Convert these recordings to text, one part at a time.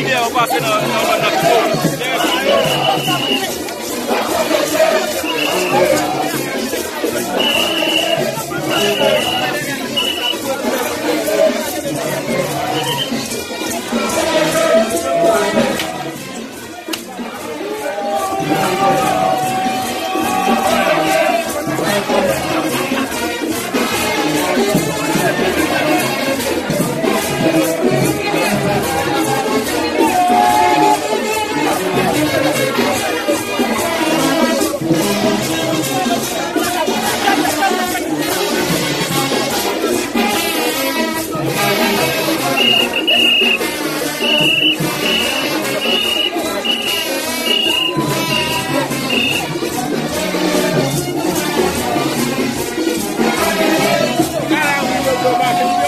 ide ou pase nan nan nan nan. go back and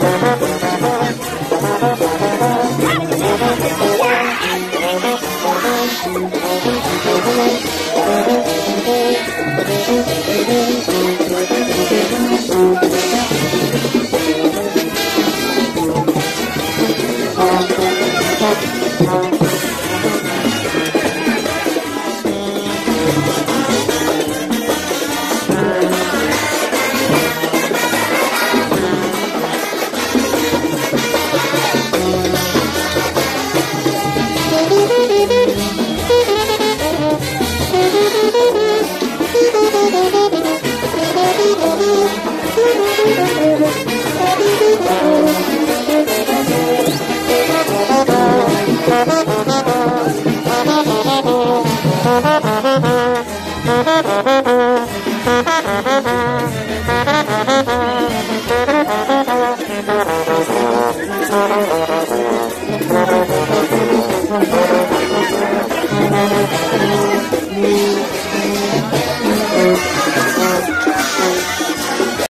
Yeah. Thank you.